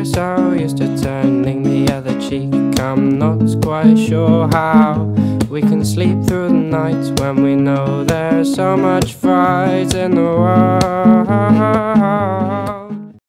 We're so used to turning the other cheek. I'm not quite sure how we can sleep through the night when we know there's so much fright in the world.